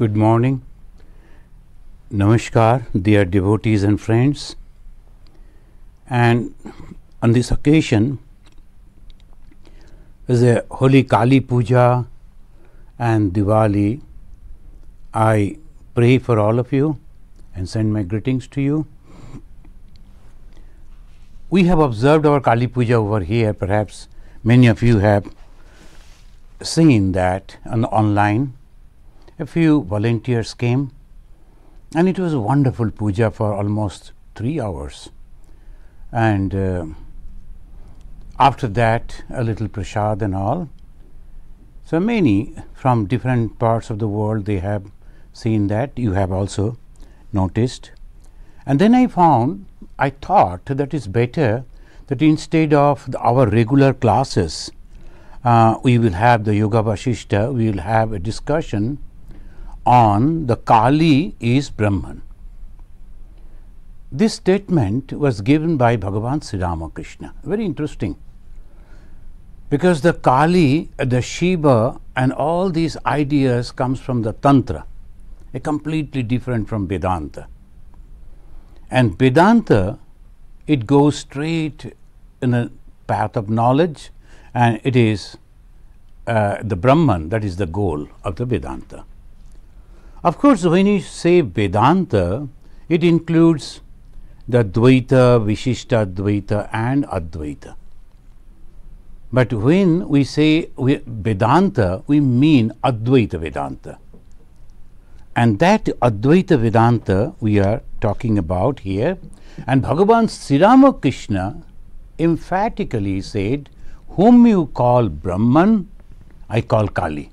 Good morning. Namaskar, dear devotees and friends. And on this occasion, is a holy Kali Puja and Diwali. I pray for all of you and send my greetings to you. We have observed our Kali Puja over here. Perhaps many of you have seen that on online. A few volunteers came, and it was a wonderful puja for almost three hours. And uh, after that, a little prasad and all. So many from different parts of the world they have seen that. You have also noticed. And then I found, I thought that it's better that instead of the, our regular classes, uh, we will have the Yoga Vashishta, we will have a discussion on the Kali is Brahman. This statement was given by Bhagavan Sri Ramakrishna. Very interesting. Because the Kali, the Shiva, and all these ideas comes from the Tantra, a completely different from Vedanta. And Vedanta, it goes straight in a path of knowledge, and it is uh, the Brahman that is the goal of the Vedanta. Of course, when you say Vedanta, it includes the Dvaita, Vishishta Dvaita, and Advaita. But when we say Vedanta, we mean Advaita Vedanta. And that Advaita Vedanta we are talking about here. And Bhagavan Sri Ramakrishna emphatically said, Whom you call Brahman, I call Kali.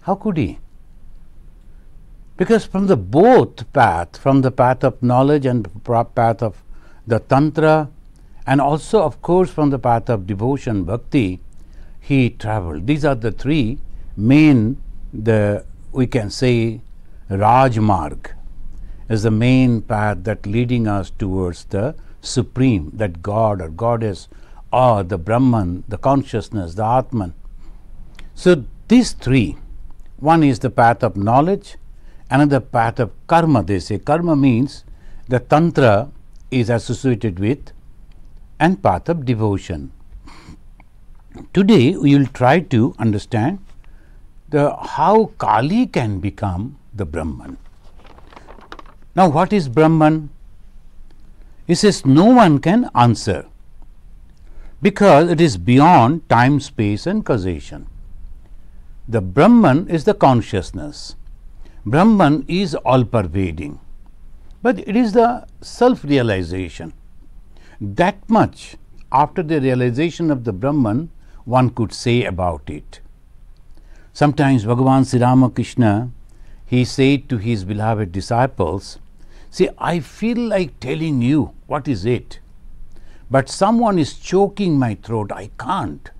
How could he? Because from the both path, from the path of knowledge and path of the Tantra, and also, of course, from the path of devotion, bhakti, he traveled. These are the three main, the we can say, Rajmarg is the main path that leading us towards the supreme, that God or Goddess or the Brahman, the consciousness, the Atman. So these three, one is the path of knowledge, another path of karma. They say karma means the tantra is associated with and path of devotion. Today we will try to understand the how Kali can become the Brahman. Now what is Brahman? He says no one can answer because it is beyond time, space and causation. The Brahman is the consciousness. Brahman is all pervading, but it is the self realization. That much after the realization of the Brahman, one could say about it. Sometimes Bhagavan Sri Ramakrishna he said to his beloved disciples, See, I feel like telling you what is it, but someone is choking my throat, I can't.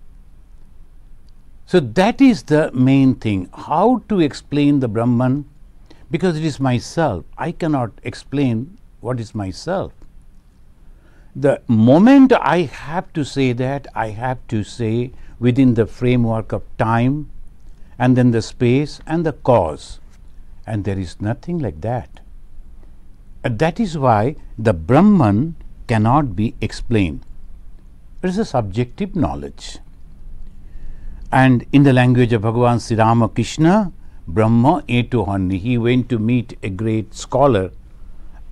So that is the main thing. How to explain the Brahman? Because it is myself. I cannot explain what is myself. The moment I have to say that, I have to say within the framework of time and then the space and the cause. And there is nothing like that. And that is why the Brahman cannot be explained. It is a subjective knowledge. And in the language of Bhagavan Sri Ramakrishna, Brahma eto Hanni, he went to meet a great scholar,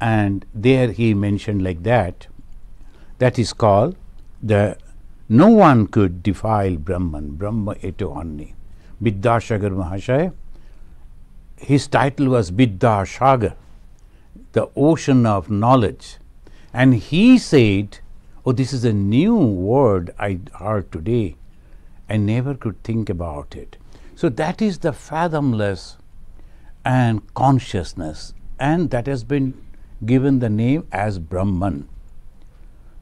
and there he mentioned like that. That is called the no one could defile Brahman, Brahma eto Hanni. Vidyasagar Mahashaya, his title was Vidyasagar, the ocean of knowledge. And he said, Oh, this is a new word I heard today. I never could think about it. So that is the fathomless and consciousness, and that has been given the name as Brahman.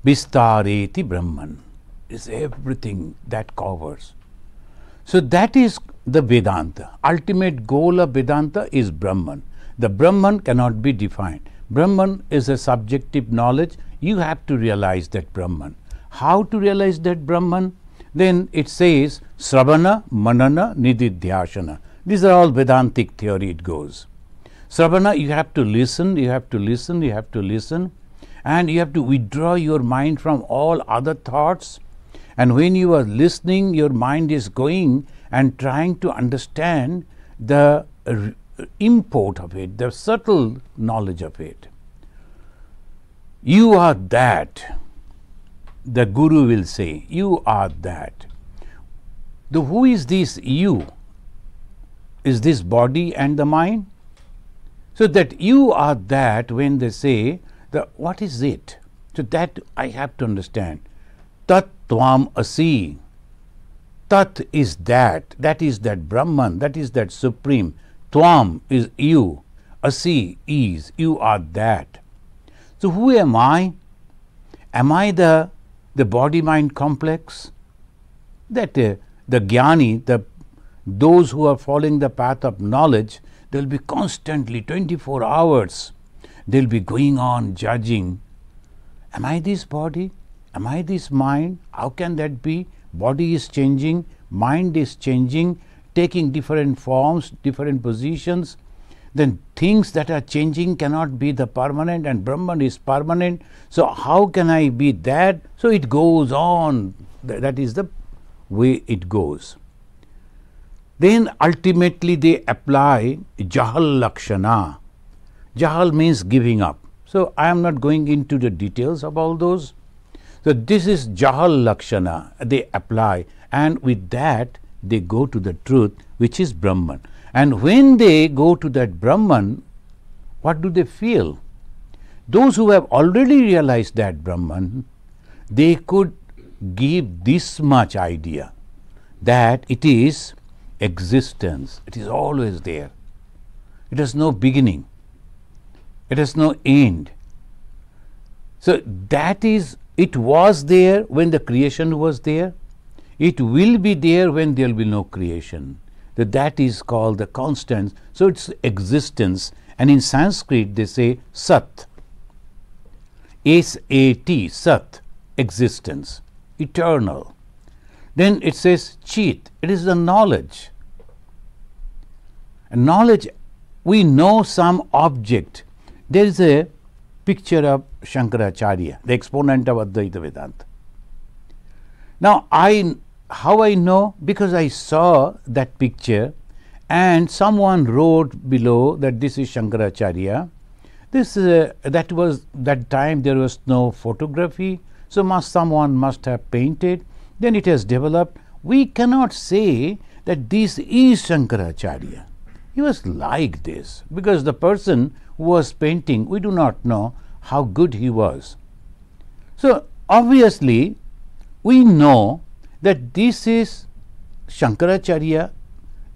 Vistareti Brahman is everything that covers. So that is the Vedanta. Ultimate goal of Vedanta is Brahman. The Brahman cannot be defined. Brahman is a subjective knowledge. You have to realize that Brahman. How to realize that Brahman? Then it says Sravana, Manana, Nididhyasana. These are all Vedantic theory, it goes. Sravana, you have to listen, you have to listen, you have to listen, and you have to withdraw your mind from all other thoughts. And when you are listening, your mind is going and trying to understand the import of it, the subtle knowledge of it. You are that, the Guru will say, you are that. The who is this you? Is this body and the mind? So that you are that when they say the what is it? So that I have to understand. Tat tvam asi. Tat is that. That is that Brahman. That is that supreme. Tvam is you. Asi is. You are that. So who am I? Am I the the body mind complex? That uh, the jnani, the those who are following the path of knowledge, they'll be constantly 24 hours, they'll be going on judging. Am I this body? Am I this mind? How can that be? Body is changing, mind is changing, taking different forms, different positions. Then things that are changing cannot be the permanent, and Brahman is permanent. So, how can I be that? So, it goes on. That is the way it goes. Then ultimately they apply Jahal Lakshana. Jahal means giving up. So I am not going into the details of all those. So this is Jahal Lakshana. They apply, and with that they go to the truth, which is Brahman. And when they go to that Brahman, what do they feel? Those who have already realized that Brahman, they could give this much idea that it is existence. It is always there. It has no beginning. It has no end. So that is, it was there when the creation was there. It will be there when there will be no creation. That that is called the constant. So it's existence. And in Sanskrit they say Sat. S A T, Sat, existence, eternal. Then it says Chit, it is the knowledge. And knowledge, we know some object. There is a picture of Shankaracharya, the exponent of Advaita Vedanta. Now, I how I know? Because I saw that picture and someone wrote below that this is Shankaracharya. This uh, that was that time there was no photography, so must someone must have painted then it has developed. We cannot say that this is Shankaracharya. He was like this because the person who was painting, we do not know how good he was. So, obviously, we know that this is Shankaracharya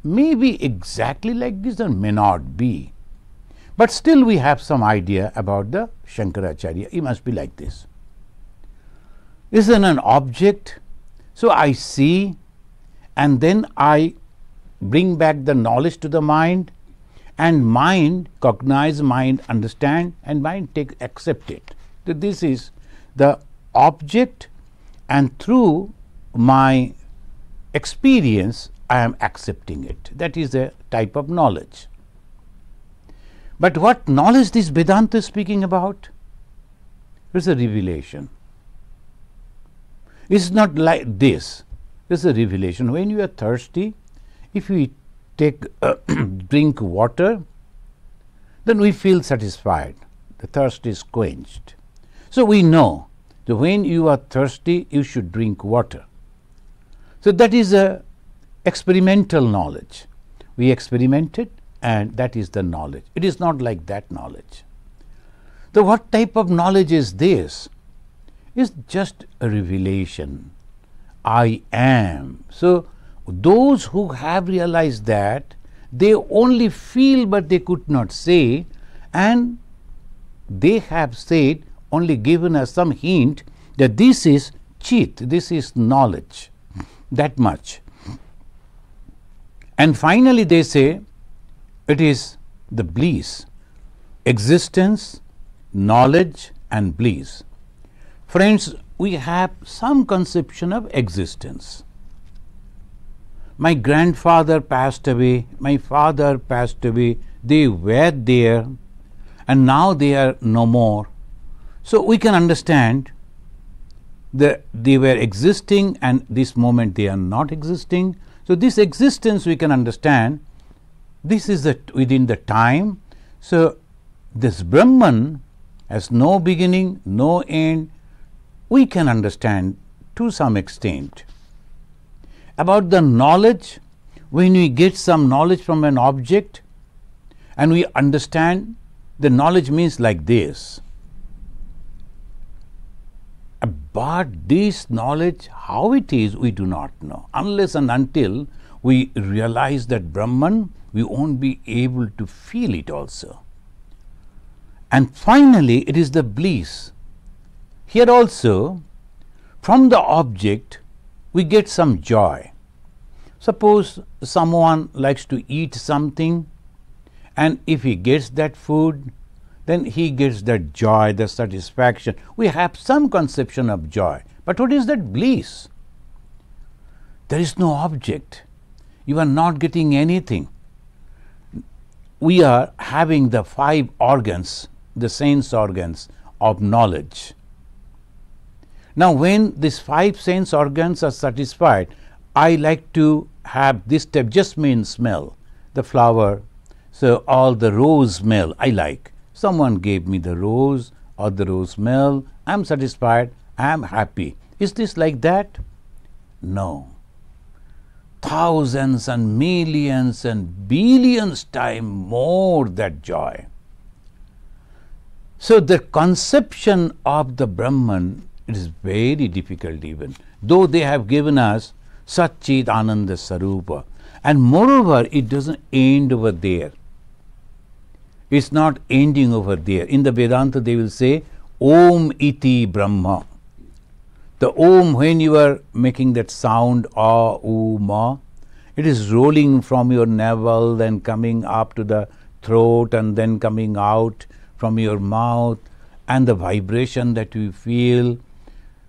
may be exactly like this or may not be. But still we have some idea about the Shankaracharya. He must be like this. Isn't an object so, I see and then I bring back the knowledge to the mind and mind cognize mind understand and mind take accept it that this is the object and through my experience I am accepting it that is a type of knowledge. But what knowledge this Vedanta is speaking about? Is a revelation. It's not like this. This is a revelation. When you are thirsty, if we take drink water, then we feel satisfied. The thirst is quenched. So we know that when you are thirsty, you should drink water. So that is a experimental knowledge. We experimented, and that is the knowledge. It is not like that knowledge. So what type of knowledge is this? Is just a revelation. I am. So, those who have realized that they only feel but they could not say, and they have said, only given us some hint that this is chit, this is knowledge, that much. And finally, they say it is the bliss, existence, knowledge, and bliss. Friends, we have some conception of existence. my grandfather passed away, my father passed away, they were there and now they are no more. So we can understand that they were existing and this moment they are not existing. So this existence we can understand this is the within the time. So this Brahman has no beginning, no end. We can understand to some extent. About the knowledge when we get some knowledge from an object and we understand the knowledge means like this. But this knowledge how it is we do not know. Unless and until we realize that brahman we won't be able to feel it also. And finally it is the bliss here also from the object we get some joy. Suppose someone likes to eat something, and if he gets that food, then he gets that joy, the satisfaction. We have some conception of joy. But what is that bliss? There is no object. You are not getting anything. We are having the five organs, the sense organs of knowledge. Now, when these five sense organs are satisfied, I like to have this type jasmine smell, the flower. So, all the rose smell I like. Someone gave me the rose or the rose smell. I am satisfied. I am happy. Is this like that? No. Thousands and millions and billions time more that joy. So the conception of the Brahman it is very difficult even, though they have given us Satchit Ananda Sarupa. And moreover, it doesn't end over there. It's not ending over there. In the Vedanta, they will say, Om iti Brahma. The Om, when you are making that sound, Ah, U, Ma, it is rolling from your navel, then coming up to the throat, and then coming out from your mouth, and the vibration that you feel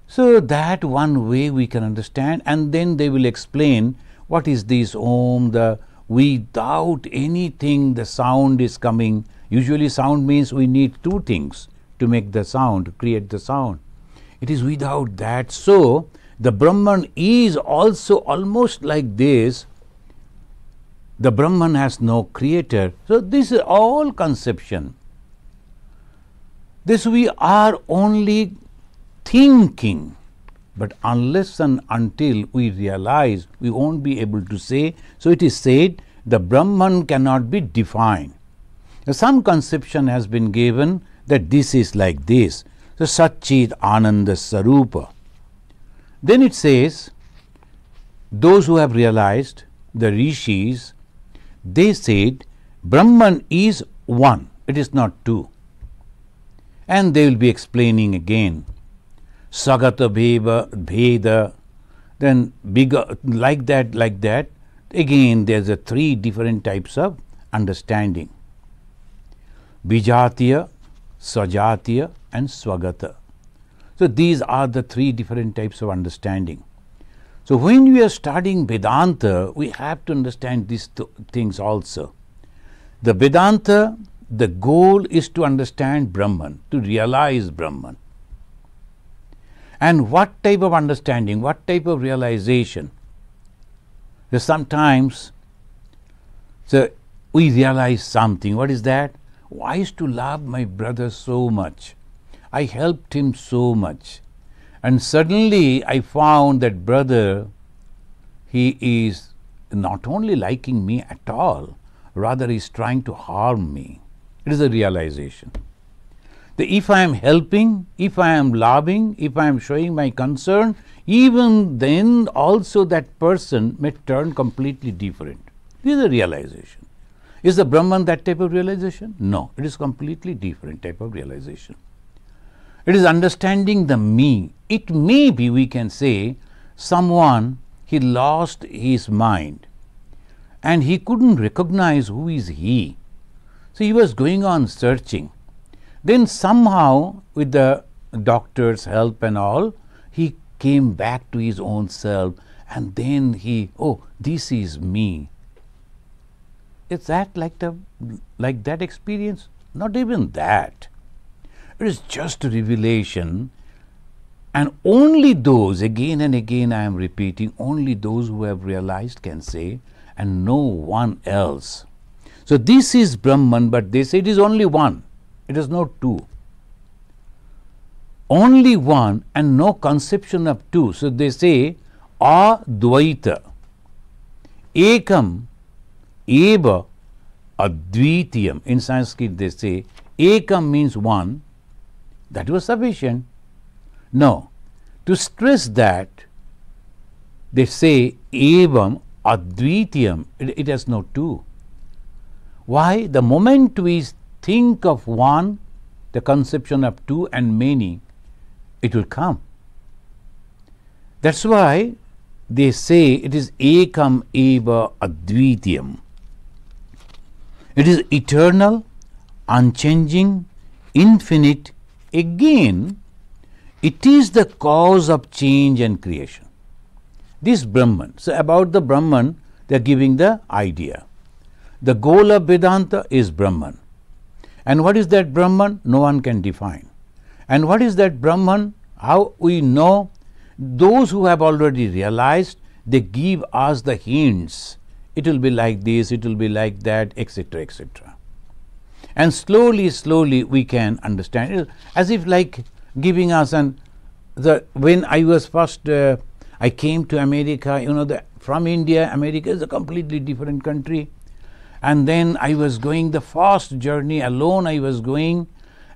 so, that one way we can understand, and then they will explain what is this om, the without anything the sound is coming. Usually, sound means we need two things to make the sound, create the sound. It is without that. So, the Brahman is also almost like this. The Brahman has no creator. So, this is all conception. This we are only thinking. But unless and until we realize, we won't be able to say. So it is said the Brahman cannot be defined. Some conception has been given that this is like this. So Satchit Ananda Sarupa. Then it says, those who have realized, the rishis, they said Brahman is one, it is not two. And they will be explaining again Sagata Bheva, Bheda, then bigger, like that, like that. Again, there's a three different types of understanding. Bijatiya, Sajatiya, and Swagata. So these are the three different types of understanding. So when we are studying Vedanta, we have to understand these th- things also. The Vedanta, the goal is to understand Brahman, to realize Brahman and what type of understanding, what type of realization. So sometimes so we realize something. What is that? Oh, I used to love my brother so much. I helped him so much. And suddenly I found that brother, he is not only liking me at all, rather, he is trying to harm me. It is a realization if I am helping, if I am loving, if I am showing my concern, even then also that person may turn completely different. This is a realization. Is the Brahman that type of realization? No, it is completely different type of realization. It is understanding the me. It may be, we can say, someone he lost his mind and he couldn't recognize who is he. So he was going on searching then somehow, with the doctor's help and all, he came back to his own self and then he, oh, this is me. Is that like the like that experience? Not even that. It is just a revelation, and only those, again and again I am repeating, only those who have realized can say, and no one else. So this is Brahman, but they say it is only one, it is not two. Only one and no conception of two. So they say "A Advaita. Ekam eva advitiyam. In Sanskrit they say ekam means one. That was sufficient. No. To stress that, they say evam advitiyam. It, it has no two. Why? The moment we think of one, the conception of two and many, it will come. That's why they say it is ekam eva advitiyam. It is eternal, unchanging, infinite. Again, it is the cause of change and creation. This Brahman. So, about the Brahman, they are giving the idea. The goal of Vedanta is Brahman. And what is that Brahman? No one can define. And what is that Brahman? How we know those who have already realized, they give us the hints. It will be like this, it will be like that, etc., etc. And slowly, slowly we can understand it as if like giving us an the when I was first uh, I came to America, you know, the, from India, America is a completely different country. And then I was going the fast journey alone. I was going,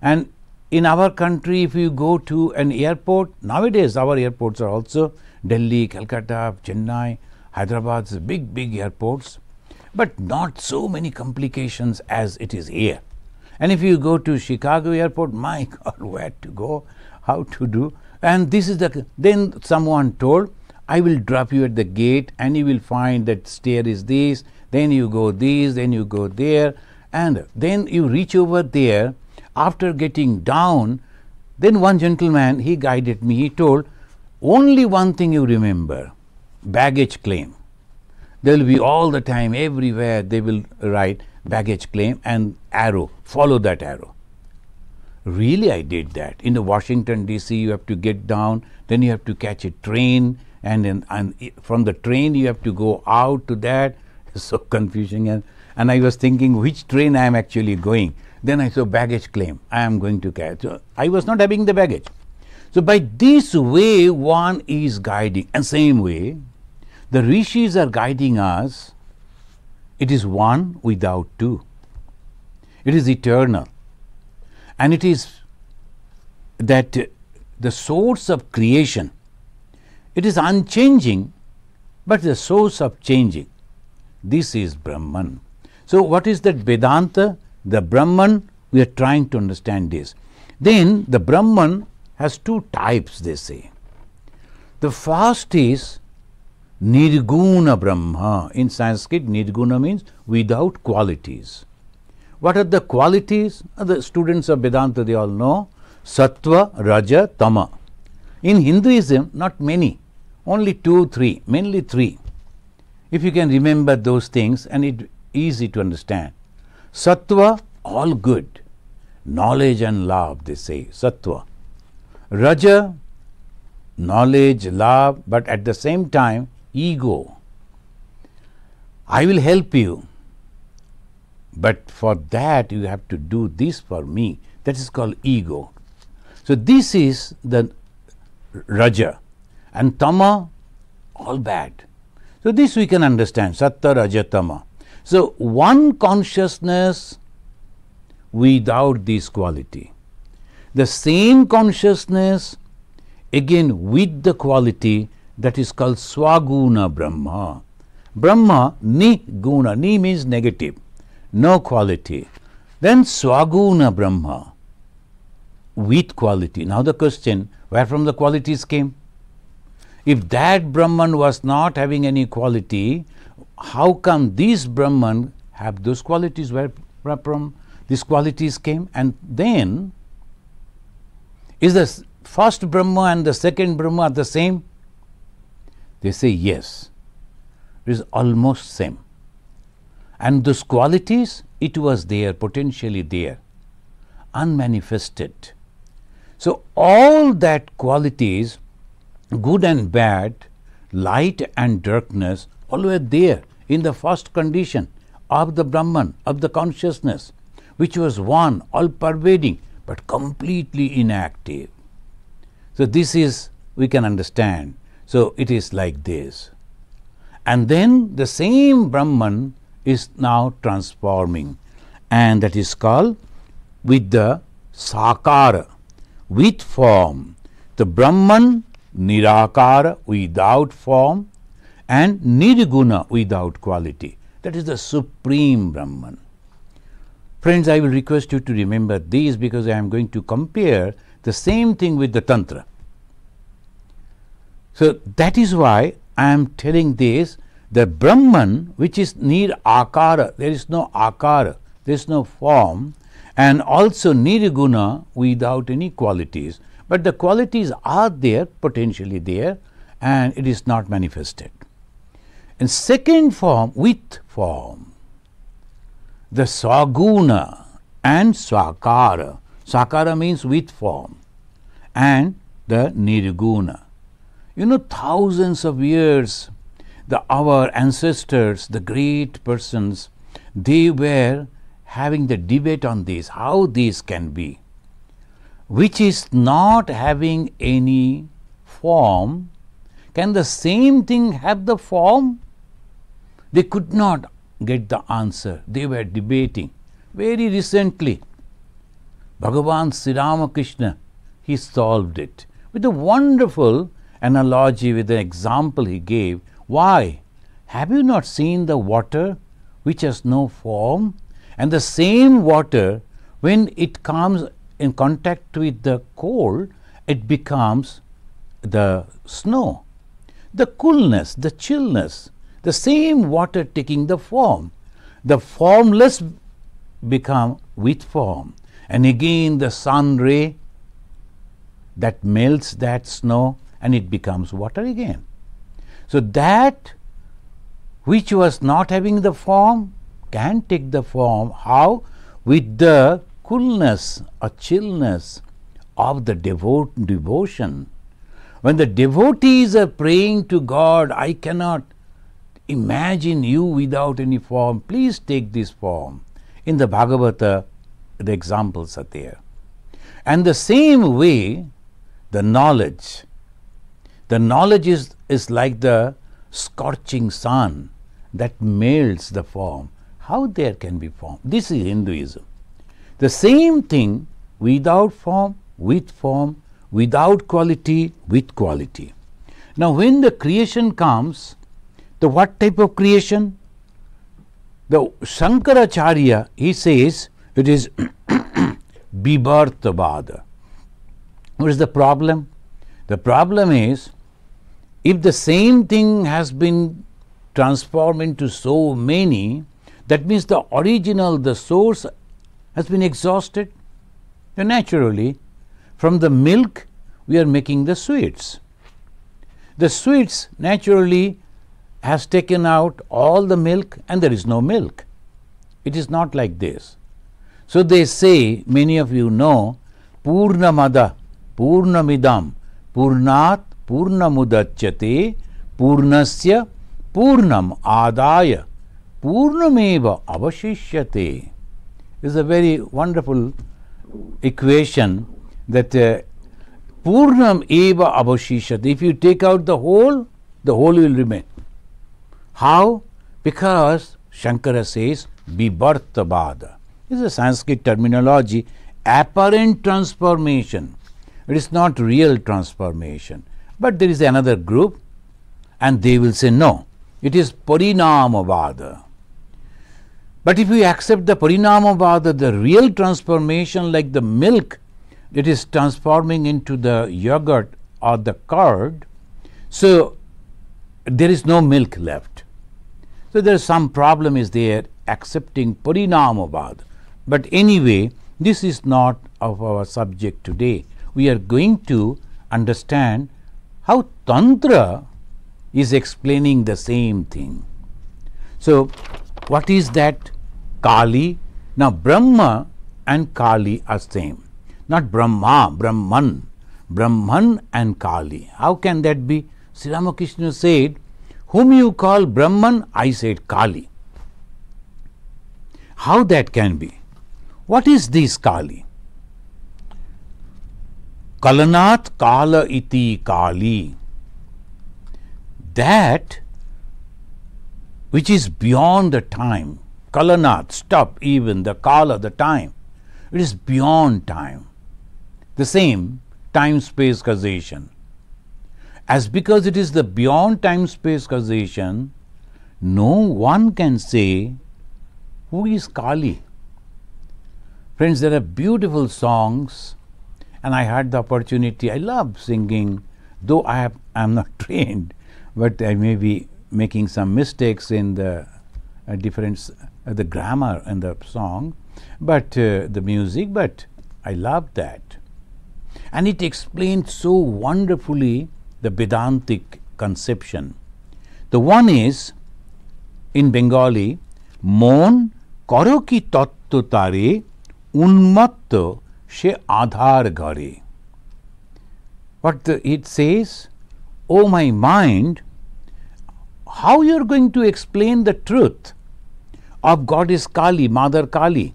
and in our country, if you go to an airport, nowadays our airports are also Delhi, Calcutta, Chennai, Hyderabad, big, big airports, but not so many complications as it is here. And if you go to Chicago airport, my God, where to go, how to do. And this is the, then someone told, I will drop you at the gate and you will find that stair is this, then you go this, then you go there, and then you reach over there after getting down, then one gentleman, he guided me, he told, only one thing you remember baggage claim. There will be all the time, everywhere, they will write baggage claim and arrow, follow that arrow. Really, I did that. In the Washington, D.C., you have to get down, then you have to catch a train, and, then, and from the train, you have to go out to that. So confusing. And, and I was thinking which train I am actually going. Then I saw baggage claim. I am going to catch. So I was not having the baggage. So by this way, one is guiding, and same way, the rishis are guiding us. It is one without two. It is eternal, and it is that uh, the source of creation. It is unchanging, but the source of changing. This is Brahman. So, what is that Vedanta? the Brahman, we are trying to understand this. Then the Brahman has two types, they say. The first is Nirguna Brahma. In Sanskrit, Nirguna means without qualities. What are the qualities? Uh, the students of Vedanta, they all know Sattva, Raja, Tama. In Hinduism, not many, only two, three, mainly three. If you can remember those things, and it easy to understand. Sattva, all good. Knowledge and love, they say. Sattva. Raja, knowledge, love, but at the same time, ego. I will help you, but for that you have to do this for me. That is called ego. So, this is the Raja. And Tama, all bad. So, this we can understand Sattva, Raja, Tama. So, one consciousness without this quality. The same consciousness again with the quality that is called Saguna Brahma. Brahma, ni guna, ni means negative, no quality. Then Saguna Brahma with quality. Now the question, where from the qualities came? If that Brahman was not having any quality, how come these Brahman have those qualities where from these qualities came? And then is the first Brahma and the second Brahma the same? They say yes. It is almost same. And those qualities, it was there, potentially there, unmanifested. So all that qualities, good and bad, light and darkness, were there in the first condition of the Brahman, of the consciousness, which was one, all pervading, but completely inactive. So, this is, we can understand. So, it is like this. And then the same Brahman is now transforming, and that is called with the Sakara, with form. The Brahman Nirakara without form and Nirguna without quality. That is the supreme Brahman. Friends, I will request you to remember these because I am going to compare the same thing with the Tantra. So that is why I am telling this the Brahman, which is near akara, there is no akara, there is no form, and also nirguna without any qualities. But the qualities are there, potentially there, and it is not manifested. In second form, with form, the Saguna and Sakara. Sakara means with form, and the Nirguna. You know, thousands of years, the, our ancestors, the great persons, they were having the debate on this, how this can be, which is not having any form. Can the same thing have the form? They could not get the answer. They were debating. Very recently, Bhagavan Sri Ramakrishna, he solved it with a wonderful analogy, with an example he gave. Why? Have you not seen the water which has no form? And the same water, when it comes in contact with the cold, it becomes the snow. The coolness, the chillness, the same water taking the form. The formless become with form. And again the sun ray that melts that snow and it becomes water again. So that which was not having the form can take the form. How? With the coolness or chillness of the devote devotion. When the devotees are praying to God, I cannot imagine you without any form. Please take this form. In the Bhagavata, the examples are there. And the same way, the knowledge. The knowledge is, is like the scorching sun that melts the form. How there can be form? This is Hinduism. The same thing without form, with form, without quality, with quality. Now, when the creation comes, the what type of creation? The Shankaracharya, he says it is Bibhartavada. What is the problem? The problem is if the same thing has been transformed into so many, that means the original, the source has been exhausted. And naturally, from the milk, we are making the sweets. The sweets naturally has taken out all the milk and there is no milk. It is not like this. So they say, many of you know, Purnamada, Purnamidam, Purnat, Purnamudachyate, Purnasya, Purnam Adaya, Purnameva Avashishyate. Is a very wonderful equation that uh, Purnam Eva Avashishyate. If you take out the whole, the whole will remain. How? Because Shankara says Bibhartabada. This is a Sanskrit terminology, apparent transformation. It is not real transformation. But there is another group, and they will say no, it is Parinamavada. But if we accept the Parinamavada, the real transformation, like the milk that is transforming into the yogurt or the curd, so there is no milk left. So there is some problem is there accepting Parinamavad. But anyway, this is not of our subject today. We are going to understand how Tantra is explaining the same thing. So, what is that Kali? Now, Brahma and Kali are same, not Brahma, Brahman, Brahman and Kali. How can that be? Sri Ramakrishna said, Whom you call Brahman, I said Kali. How that can be? What is this Kali? Kalanat Kala iti Kali. That which is beyond the time. Kalanat, stop even the Kala, the time. It is beyond time. The same time space causation. As because it is the beyond time space causation, no one can say who is Kali. Friends, there are beautiful songs, and I had the opportunity. I love singing, though I am not trained, but I may be making some mistakes in the uh, difference, uh, the grammar and the song, but uh, the music. But I love that, and it explains so wonderfully the Vedantic conception. The one is in Bengali, mon karo ki তত্ত্ব তারে উন্মত্ত সে আধার ঘরে what the, it says oh my mind how you are going to explain the truth of goddess kali mother kali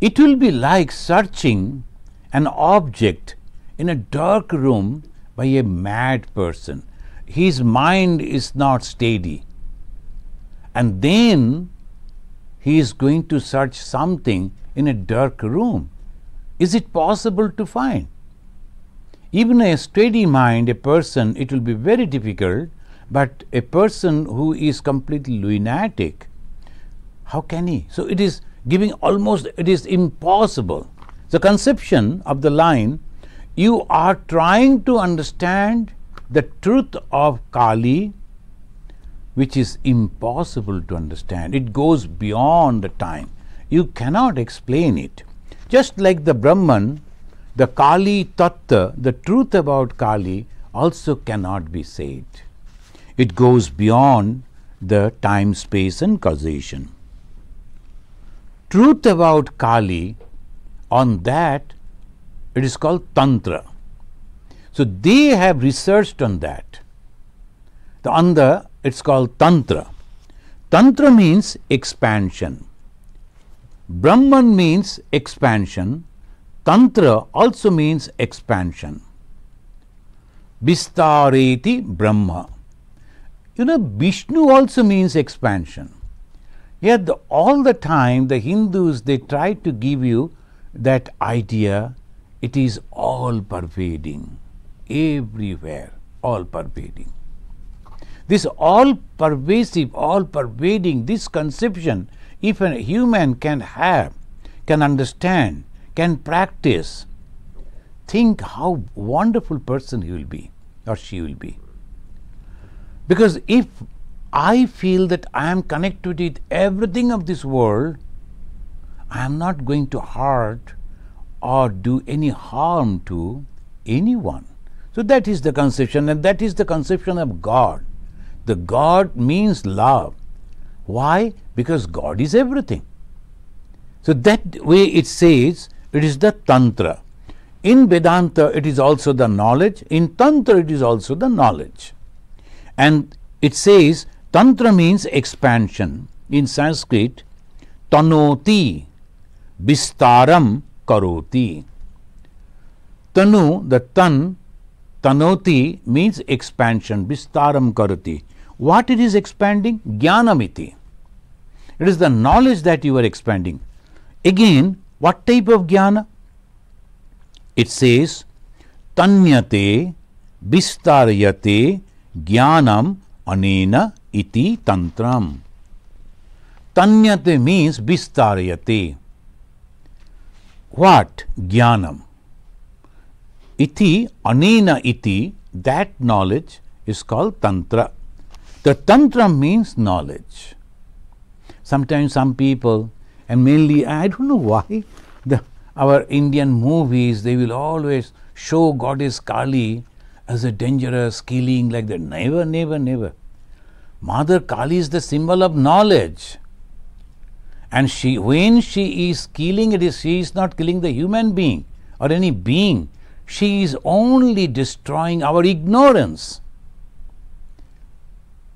it will be like searching an object in a dark room by a mad person his mind is not steady and then he is going to search something in a dark room. Is it possible to find? Even a steady mind, a person, it will be very difficult, but a person who is completely lunatic, how can he? So it is giving almost, it is impossible. The conception of the line, you are trying to understand the truth of Kali which is impossible to understand. It goes beyond the time. You cannot explain it. Just like the Brahman, the Kali Tattva, the truth about Kali, also cannot be said. It goes beyond the time, space, and causation. Truth about Kali, on that, it is called Tantra. So they have researched on that. The, on it's called Tantra. Tantra means expansion. Brahman means expansion. Tantra also means expansion. Vistareti Brahma. You know, Vishnu also means expansion. Yet, the, all the time, the Hindus they try to give you that idea it is all pervading, everywhere, all pervading. This all pervasive, all pervading, this conception, if a human can have, can understand, can practice, think how wonderful person he will be or she will be. Because if I feel that I am connected with everything of this world, I am not going to hurt or do any harm to anyone. So that is the conception, and that is the conception of God. The God means love. Why? Because God is everything. So that way it says it is the Tantra. In Vedanta, it is also the knowledge. In Tantra, it is also the knowledge. And it says Tantra means expansion. In Sanskrit, tanoti, bistaram karoti. Tanu, the tan, tanoti means expansion, bistaram karoti. What it is expanding? Jnanamiti. It is the knowledge that you are expanding. Again, what type of jnana? It says, Tanyate vistaryate jnanam anena iti tantram. Tanyate means vistaryate. What? Jnanam. Iti, anena iti, that knowledge is called tantra. The Tantra means knowledge. Sometimes some people, and mainly I don't know why, the, our Indian movies they will always show Goddess Kali as a dangerous, killing like that. Never, never, never. Mother Kali is the symbol of knowledge. And she, when she is killing, it is she is not killing the human being or any being. She is only destroying our ignorance.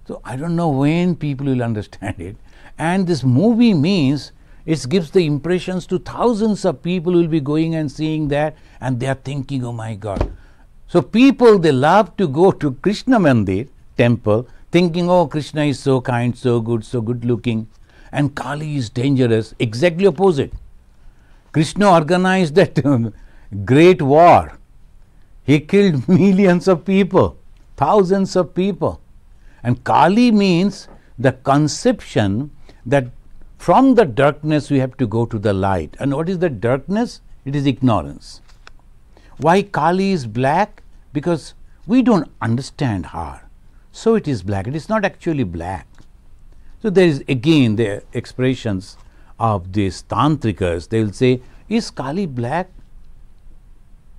So I don't know when people will understand it. And this movie means it gives the impressions to thousands of people who will be going and seeing that and they are thinking, oh my God. So people they love to go to Krishna Mandir temple thinking, oh Krishna is so kind, so good, so good looking, and Kali is dangerous. Exactly opposite. Krishna organized that great war. He killed millions of people, thousands of people. And Kali means the conception that from the darkness we have to go to the light. And what is the darkness? It is ignorance. Why Kali is black? Because we don't understand her. So it is black. It is not actually black. So there is again the expressions of these tantrikas. They will say, Is Kali black?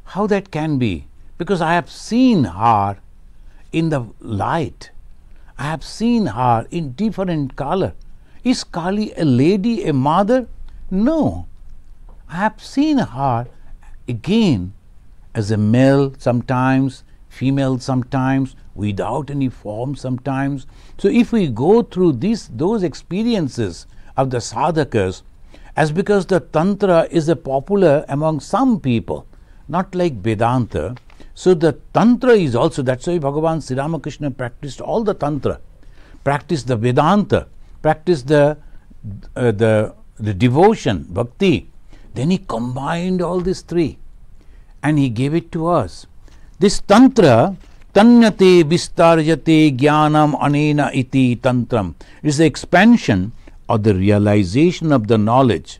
How that can be? Because I have seen her in the light. I have seen her in different color. Is Kali a lady, a mother? No. I have seen her again as a male sometimes, female sometimes, without any form sometimes. So if we go through these those experiences of the sadhakas, as because the tantra is a popular among some people, not like Vedanta. So the tantra is also that's why Bhagavan Sri Ramakrishna practiced all the tantra, practiced the Vedanta, practiced the uh, the the devotion, bhakti. Then he combined all these three and he gave it to us. This tantra Tanyate vistarjate jnanam anena iti tantram is the expansion of the realization of the knowledge,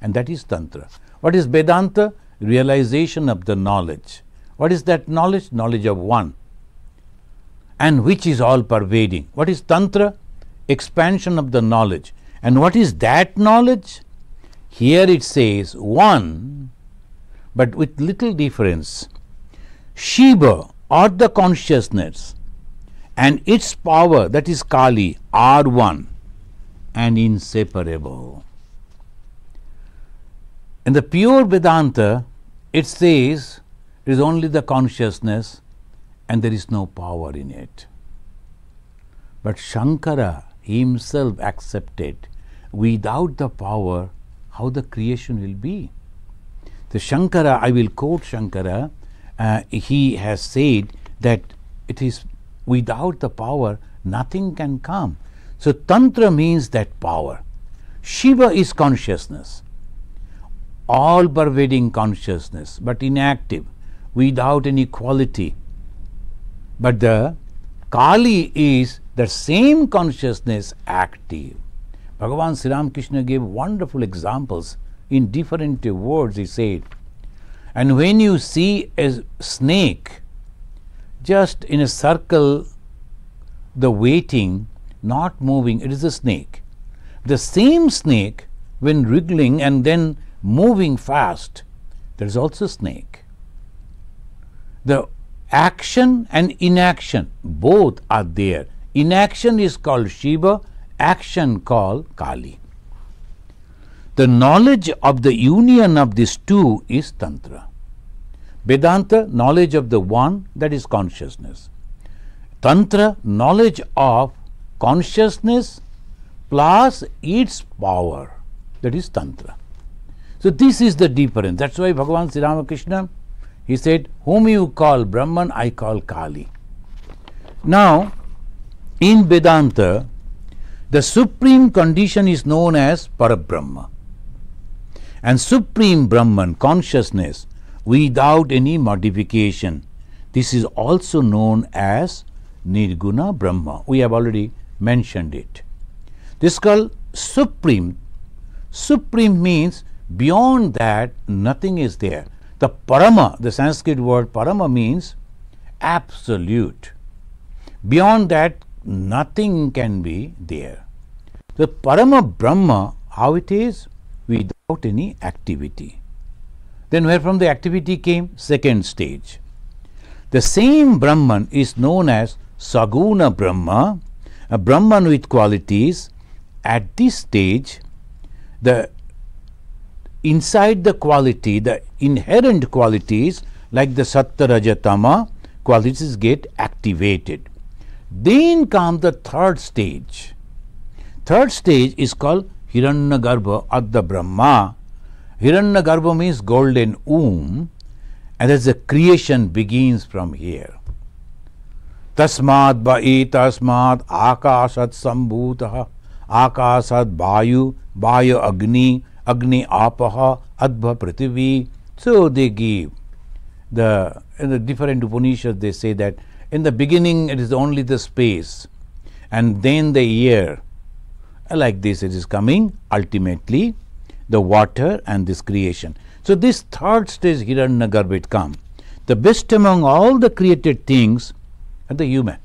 and that is Tantra. What is Vedanta? Realization of the knowledge. What is that knowledge? Knowledge of one, and which is all pervading. What is Tantra? Expansion of the knowledge. And what is that knowledge? Here it says one, but with little difference. Shiva or the consciousness and its power, that is Kali, are one and inseparable. In the pure Vedanta, it says it is only the consciousness and there is no power in it. But Shankara himself accepted without the power how the creation will be. The Shankara, I will quote Shankara, uh, he has said that it is without the power nothing can come. So, Tantra means that power. Shiva is consciousness, all pervading consciousness, but inactive, without any quality. But the Kali is the same consciousness active. Bhagavan Sri Ramakrishna gave wonderful examples in different words. He said, and when you see a snake just in a circle, the waiting, not moving, it is a snake. The same snake, when wriggling and then moving fast, there is also a snake. The action and inaction both are there. Inaction is called Shiva, action called Kali. The knowledge of the union of these two is Tantra. Vedanta, knowledge of the one, that is consciousness. Tantra, knowledge of consciousness plus its power, that is Tantra. So, this is the difference. That's why Bhagavan Sri Ramakrishna he said, Whom you call Brahman, I call Kali. Now, in Vedanta, the supreme condition is known as Parabrahma and Supreme Brahman consciousness without any modification. This is also known as Nirguna Brahma. We have already mentioned it. This is called Supreme. Supreme means beyond that nothing is there. The Parama, the Sanskrit word Parama means absolute. Beyond that nothing can be there. The Parama Brahma, how it is? Without any activity. Then where from the activity came? Second stage. The same Brahman is known as Saguna Brahma, a Brahman with qualities. At this stage, the inside the quality, the inherent qualities like the Sattva Rajatama qualities get activated. Then comes the third stage. Third stage is called Hiranyagarbha Adda Brahma. Hiranyagarbha means golden womb, and as the creation begins from here. तस्मात् ब एतस्मात् आकाशात् सम्भूतः आकाशात् वायु वायु अग्नि Agni Apaha Adbha Prithivi. So they give the in the different Upanishads they say that in the beginning it is only the space and then the air. like this it is coming ultimately the water and this creation. So this third stage Hiranyagarbha come. The best among all the created things are the human.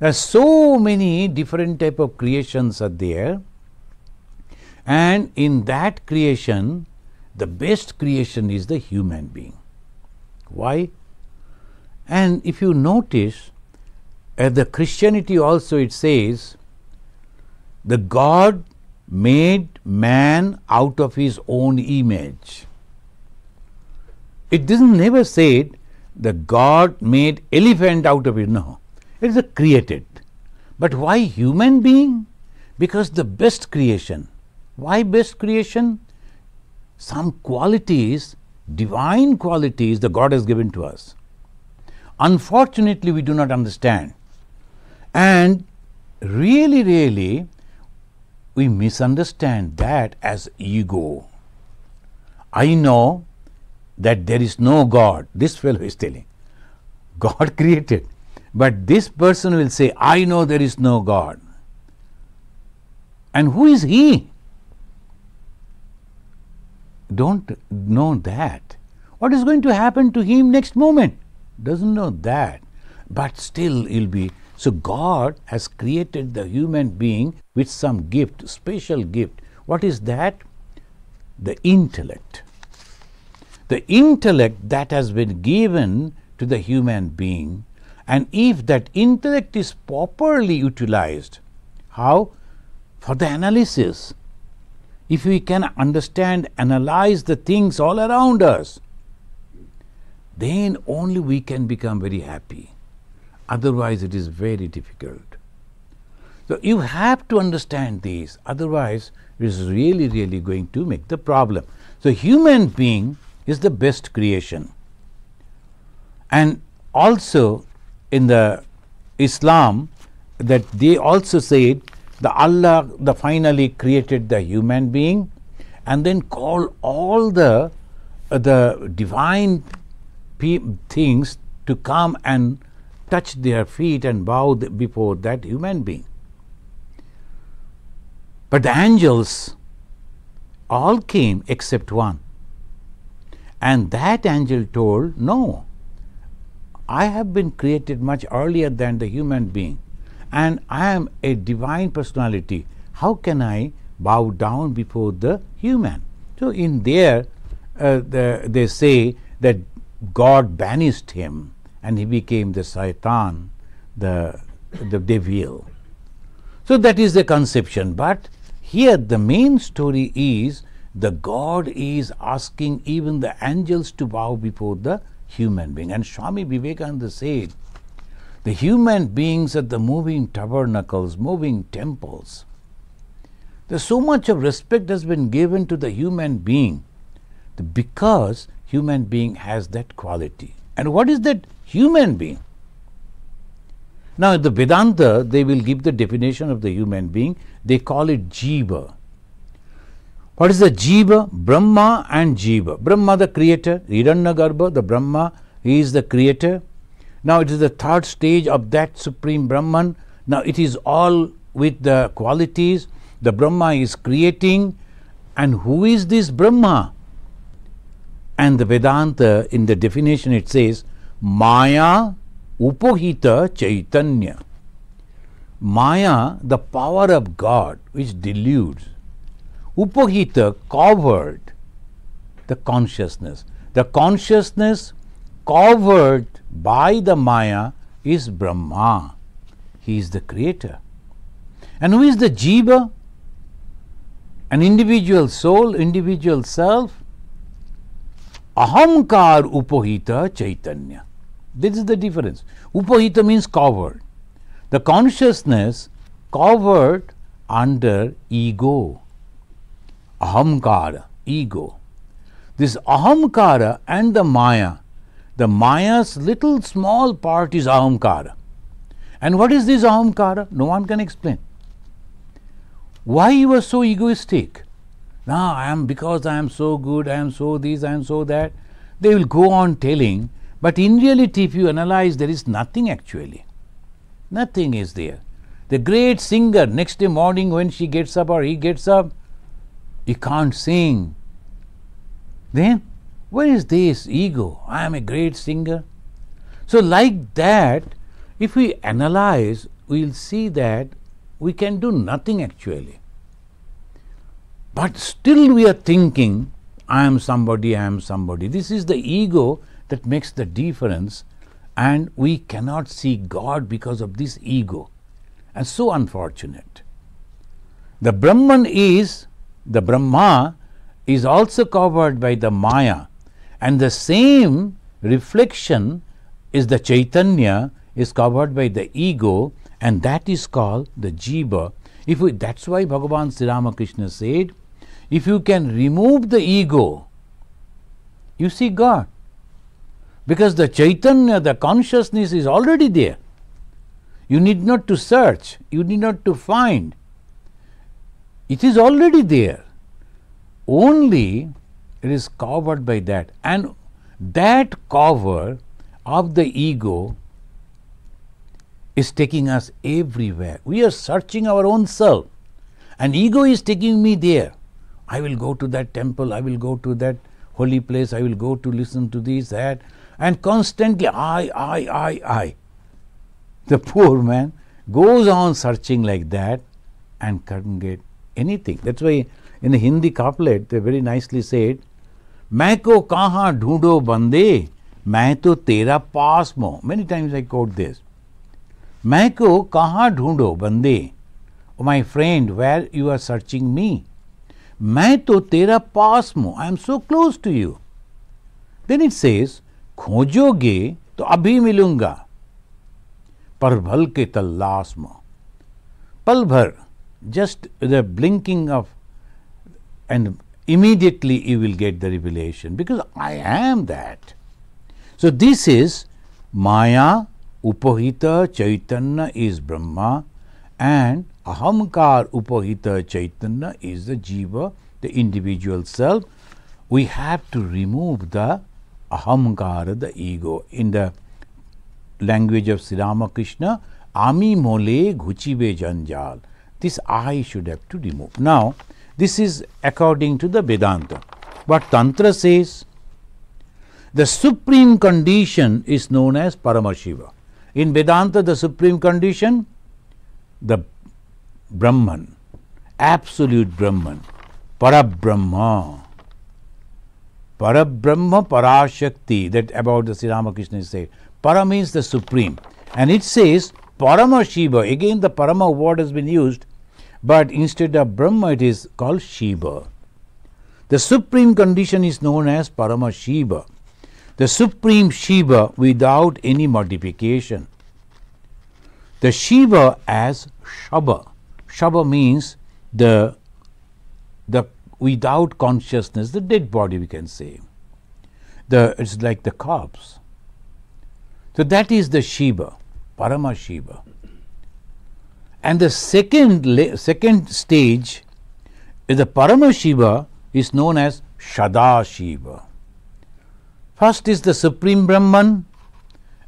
There are so many different type of creations are there and in that creation, the best creation is the human being. Why? And if you notice, at the Christianity also it says, the God made man out of his own image. It doesn't never say the God made elephant out of it. No, it is created. But why human being? Because the best creation why best creation? Some qualities, divine qualities, the God has given to us. Unfortunately, we do not understand. And really, really, we misunderstand that as ego. I know that there is no God. This fellow is telling. God created. But this person will say, I know there is no God. And who is he? don't know that. What is going to happen to him next moment? Doesn't know that. But still he'll be. So God has created the human being with some gift, special gift. What is that? The intellect. The intellect that has been given to the human being. And if that intellect is properly utilized, how? For the analysis, if we can understand, analyze the things all around us, then only we can become very happy. Otherwise, it is very difficult. So, you have to understand these, otherwise, it is really, really going to make the problem. So, human being is the best creation. And also in the Islam, that they also said the Allah the finally created the human being and then called all the uh, the divine things to come and touch their feet and bow before that human being. But the angels all came except one. And that angel told, No, I have been created much earlier than the human being and I am a divine personality. How can I bow down before the human? So, in there, uh, the, they say that God banished him and he became the Satan, the, the devil. So, that is the conception. But here, the main story is the God is asking even the angels to bow before the human being. And Swami Vivekananda said, the human beings are the moving tabernacles, moving temples. There's so much of respect has been given to the human being because human being has that quality. And what is that human being? Now, in the Vedanta, they will give the definition of the human being. They call it Jiva. What is the Jiva? Brahma and Jiva. Brahma, the creator, Hiranyagarbha, the Brahma, he is the creator. Now it is the third stage of that Supreme Brahman. Now it is all with the qualities the Brahma is creating. And who is this Brahma? And the Vedanta, in the definition, it says Maya Upohita Chaitanya. Maya, the power of God which deludes. Upohita, covered the consciousness. The consciousness covered by the Maya is Brahma. He is the creator. And who is the Jiva? An individual soul, individual self. Ahamkar Upohita Chaitanya. This is the difference. Upohita means covered. The consciousness covered under ego. Ahamkara, ego. This ahamkara and the maya, the maya's little small part is ahamkara. And what is this ahamkara? No one can explain. Why you are so egoistic? Now I am because I am so good, I am so this, I am so that. They will go on telling, but in reality, if you analyze, there is nothing actually. Nothing is there. The great singer, next day morning when she gets up or he gets up, he can't sing. Then, where is this ego? I am a great singer. So, like that, if we analyze, we'll see that we can do nothing actually. But still, we are thinking, I am somebody, I am somebody. This is the ego that makes the difference, and we cannot see God because of this ego and so unfortunate. The Brahman is, the Brahma is also covered by the Maya, and the same reflection is the Chaitanya is covered by the ego, and that is called the Jiva. If we, that's why Bhagavan Sri Ramakrishna said, if you can remove the ego, you see God. Because the Chaitanya, the consciousness is already there. You need not to search, you need not to find. It is already there. Only it is covered by that. And that cover of the ego is taking us everywhere. We are searching our own self. And ego is taking me there. I will go to that temple, I will go to that holy place, I will go to listen to this, that, and constantly I, I, I, I. The poor man goes on searching like that and can't get anything. That's why in the Hindi couplet they very nicely said, मैं को कहाँ ढूंढो बंदे मैं तो तेरा पास मो many times I quote this मैं को कहाँ ढूंढो बंदे my friend where you are searching मी मैं तो तेरा पास मो I am so close to you then it says खोजोगे तो अभी मिलूँगा। पर भल के तल्लास में। पल भर just the blinking of and immediately you will get the revelation because I am that so this is maya upahita chaitanya is Brahma and ahankara upahita chaitanya is the jiva the individual self we have to remove the Ahamkara, the ego. In the language of Sri Ramakrishna, Ami mole ghuchibe janjal. This I should have to remove. Now, this is according to the Vedanta. But Tantra says the supreme condition is known as Paramashiva. In Vedanta, the supreme condition, the Brahman, absolute Brahman, Parabrahma. Parabrahma Parashakti, that about the Sri Ramakrishna is said. Para means the supreme. And it says Parama Shiva. Again, the Parama word has been used, but instead of Brahma, it is called Shiva. The supreme condition is known as Parama Shiva. The supreme Shiva without any modification. The Shiva as Shaba. Shaba means the, the without consciousness, the dead body, we can say. The, it's like the corpse. So that is the Shiva, Parama Shiva. And the second, second stage is the Parama Shiva is known as Shada Shiva. First is the Supreme Brahman,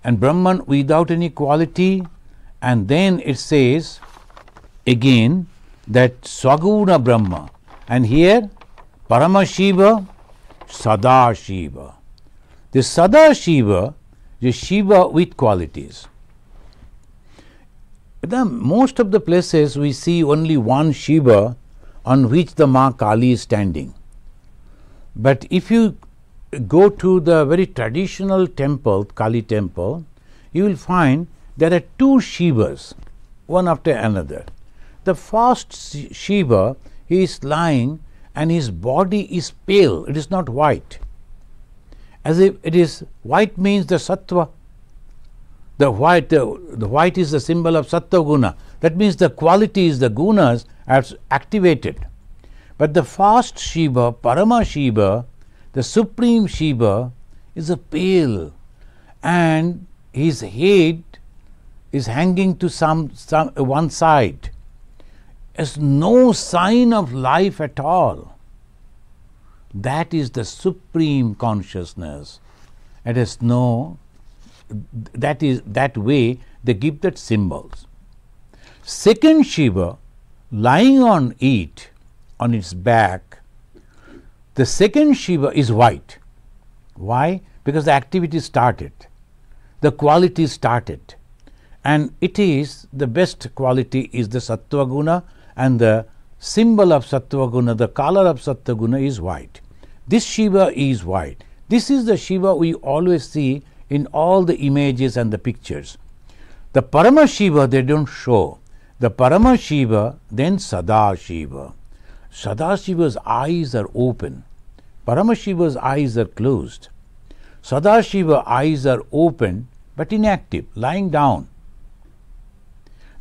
and Brahman without any quality, and then it says again that Saguna Brahma, and here Paramashiva, Sadashiva. This Sadashiva is Shiva with qualities. The, most of the places we see only one Shiva on which the Ma Kali is standing. But if you go to the very traditional temple, Kali temple, you will find there are two Shivas, one after another. The first Shiva, he is lying and his body is pale, it is not white. As if it is white means the sattva. The white, the, the white is the symbol of sattva guna. That means the qualities, the gunas are activated. But the first Shiva, Parama Shiva, the supreme Shiva, is a pale and his head is hanging to some, some one side. Has no sign of life at all. That is the supreme consciousness. It has no that is that way they give that symbols. Second Shiva lying on it on its back, the second Shiva is white. Why? Because the activity started, the quality started, and it is the best quality is the Sattva Guna, and the symbol of Sattva Guna, the color of Sattva Guna is white. This Shiva is white. This is the Shiva we always see in all the images and the pictures. The Parama Shiva they don't show. The Parama Shiva, then Sada Shiva. Sadashiva's eyes are open. Paramashiva's eyes are closed. Sadashiva eyes are open but inactive, lying down.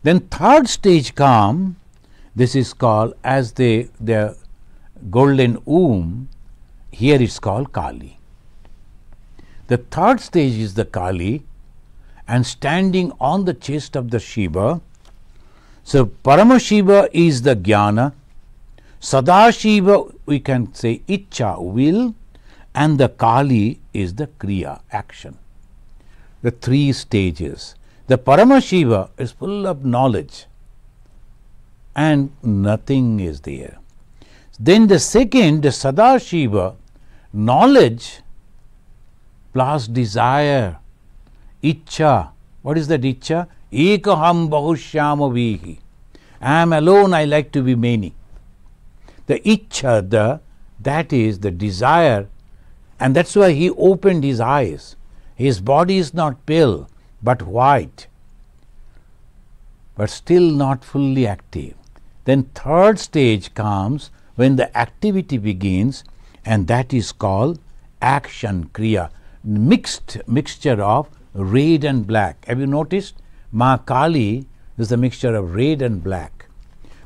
Then third stage come, this is called as the, the golden womb, here it's called Kali. The third stage is the Kali and standing on the chest of the Shiva. So Paramashiva is the Jnana, Sadashiva, we can say Icha, will, and the Kali is the Kriya, action. The three stages. The Paramashiva is full of knowledge and nothing is there. Then the second, the Sadashiva, knowledge plus desire, Icha. What is that Icha? Ekaham bahushyama vihi. I am alone, I like to be many the icha, the that is the desire, and that's why he opened his eyes. His body is not pale but white, but still not fully active. Then third stage comes when the activity begins, and that is called action kriya, mixed mixture of red and black. Have you noticed? Ma Kali is a mixture of red and black.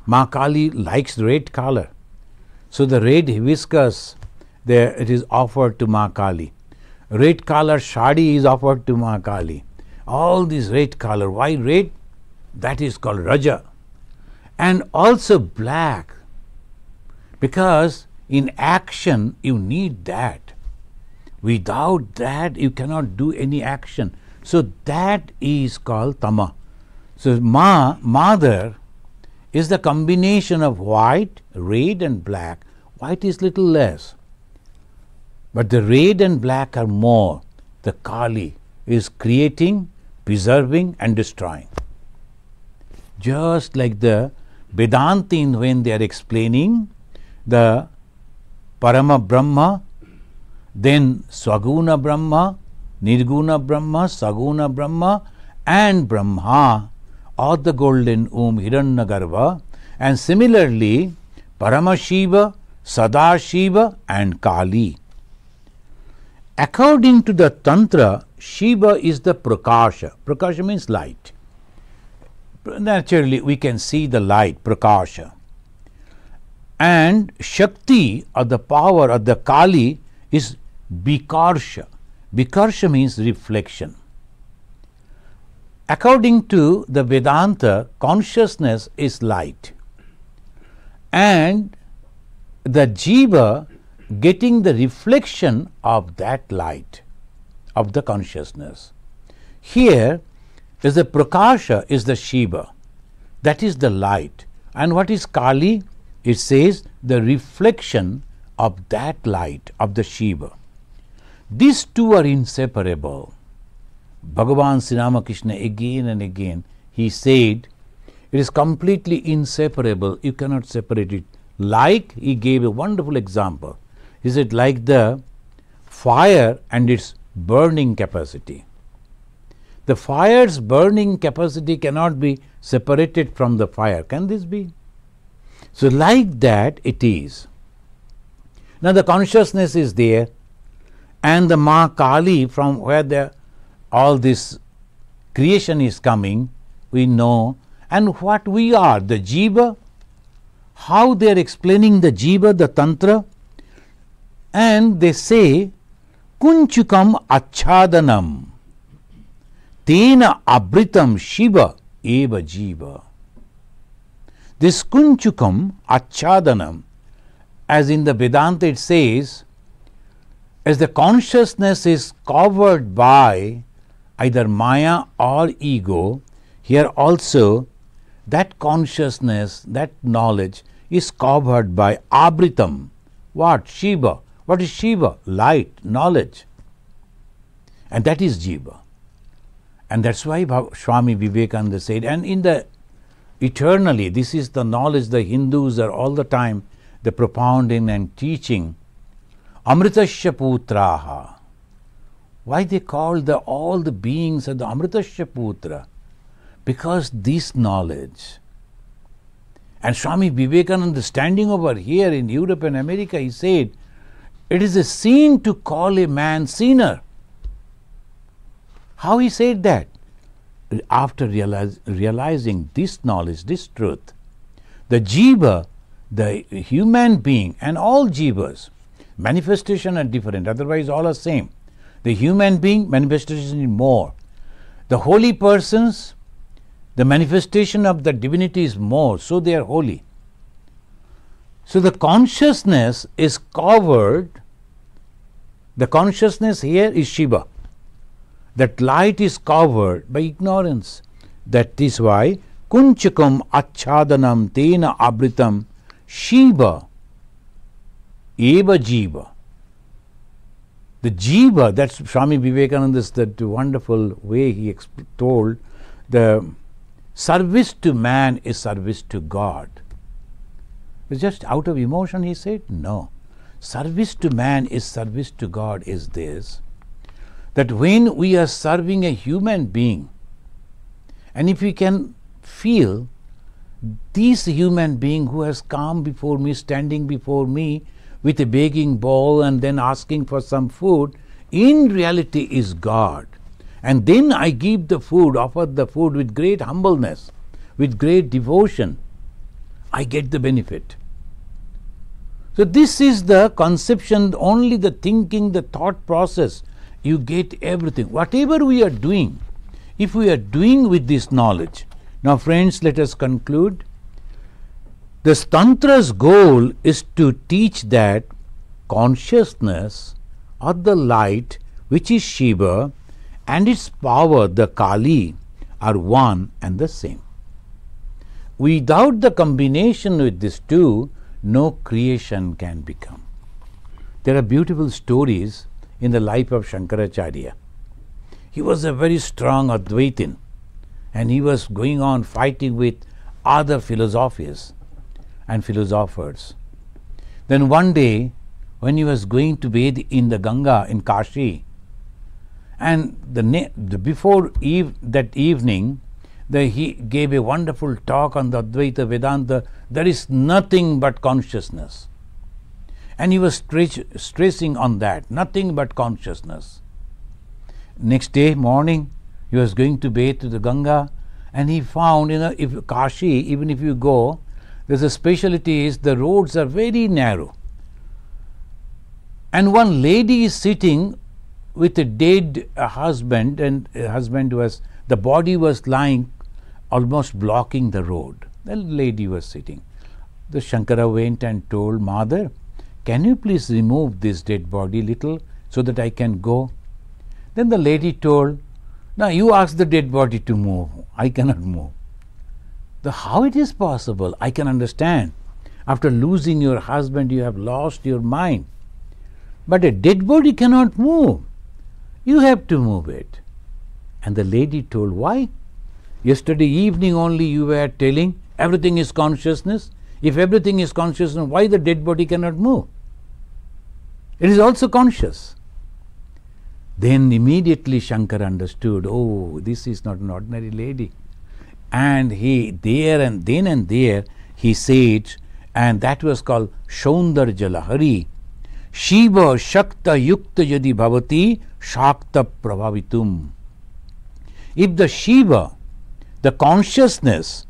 Ma Kali likes red color. So the red hibiscus, there it is offered to Ma Kali. Red color shadi is offered to Ma Kali. All these red color. Why red? That is called Raja. And also black. Because in action you need that. Without that you cannot do any action. So that is called Tama. So Ma, mother, is the combination of white, red, and black. White is little less, but the red and black are more. The Kali is creating, preserving, and destroying. Just like the Vedantin, when they are explaining the Parama Brahma, then Saguna Brahma, Nirguna Brahma, Saguna Brahma, and Brahma or the golden womb Hiranyagarbha and similarly Paramashiva, Sadashiva and Kali. According to the Tantra, Shiva is the Prakasha. Prakasha means light. Naturally, we can see the light, Prakasha. And Shakti or the power of the Kali is Vimarsha. Vimarsha means reflection. According to the Vedanta, consciousness is light. And the jiva getting the reflection of that light of the consciousness. Here is the prakasha is the Shiva, that is the light. And what is Kali? It says the reflection of that light of the Shiva. These two are inseparable. Bhagavan Sri Ramakrishna again and again he said it is completely inseparable, you cannot separate it. Like he gave a wonderful example. He said, like the fire and its burning capacity. The fire's burning capacity cannot be separated from the fire. Can this be? So, like that, it is. Now, the consciousness is there, and the Ma Kali, from where the, all this creation is coming, we know, and what we are, the Jiva, how they are explaining the Jiva, the Tantra, and they say, Kunchukam Achadanam. Tena abritam Shiva eva jiva. This kunchukam achadanam, as in the Vedanta it says, as the consciousness is covered by either Maya or ego, here also that consciousness, that knowledge is covered by abritam. What? Shiva. What is Shiva? Light, knowledge. And that is Jiva. And that's why Swami Vivekananda said, and in the eternally, this is the knowledge the Hindus are all the time the propounding and teaching. Amritasya Putraha. Why they call the all the beings the Amritasya Putra? Because this knowledge. And Swami Vivekananda standing over here in Europe and America, he said, it is a sin to call a man sinner. How he said that? After realize, realizing this knowledge, this truth, the jiva, the human being, and all jivas, manifestation are different, otherwise, all are same. The human being, manifestation is more. The holy persons, the manifestation of the divinity is more, so they are holy. So the consciousness is covered, the consciousness here is Shiva that light is covered by ignorance. That is why kunchakam achadanam tena abritam shiva eva jiva. The jiva, that's Swami Vivekananda's that wonderful way he exp- told, the service to man is service to God. It's just out of emotion he said? No. Service to man is service to God is this that when we are serving a human being, and if we can feel this human being who has come before me, standing before me with a begging bowl and then asking for some food, in reality is God. And then I give the food, offer the food with great humbleness, with great devotion. I get the benefit. So, this is the conception, only the thinking, the thought process you get everything. Whatever we are doing, if we are doing with this knowledge. Now, friends, let us conclude. The Tantra's goal is to teach that consciousness or the light, which is Shiva, and its power, the Kali, are one and the same. Without the combination with these two, no creation can become. There are beautiful stories in the life of Shankaracharya. He was a very strong Advaitin and he was going on fighting with other philosophies and philosophers. Then one day, when he was going to bathe in the Ganga in Kashi, and the, the before eve, that evening, the, he gave a wonderful talk on the Advaita Vedanta. There is nothing but consciousness. And he was stressing on that, nothing but consciousness. Next day morning, he was going to bathe to the Ganga, and he found, you know, if Kashi, even if you go, there's a specialty is the roads are very narrow. And one lady is sitting with a dead uh, husband, and uh, husband was the body was lying almost blocking the road. The lady was sitting. The Shankara went and told mother, can you please remove this dead body little so that I can go? Then the lady told, Now you ask the dead body to move. I cannot move. The how it is possible, I can understand. After losing your husband, you have lost your mind. But a dead body cannot move. You have to move it. And the lady told, Why? Yesterday evening only you were telling everything is consciousness. If everything is consciousness, why the dead body cannot move? It is also conscious. Then immediately Shankar understood, oh, this is not an ordinary lady. And he, there and then and there, he said, and that was called Saundarya Lahari. Shiva Shakta Yukta Yadi Bhavati Shakta Prabhavitum. If the Shiva, the consciousness,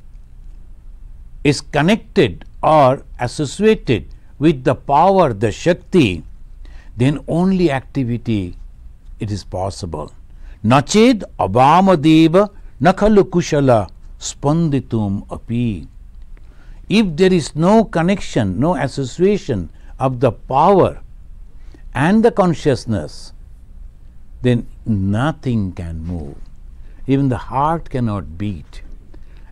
is connected or associated with the power, the Shakti, then only activity it is possible. Nached Abamadeva Nakalu Kushala Spanditum Api. If there is no connection, no association of the power and the consciousness, then nothing can move. Even the heart cannot beat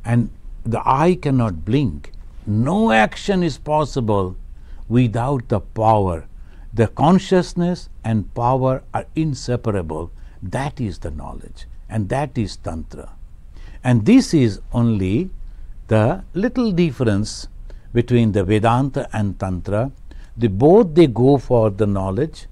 and the eye cannot blink. No action is possible without the power. The consciousness and power are inseparable. That is the knowledge, and that is Tantra. And this is only the little difference between the Vedanta and Tantra. The both they go for the knowledge,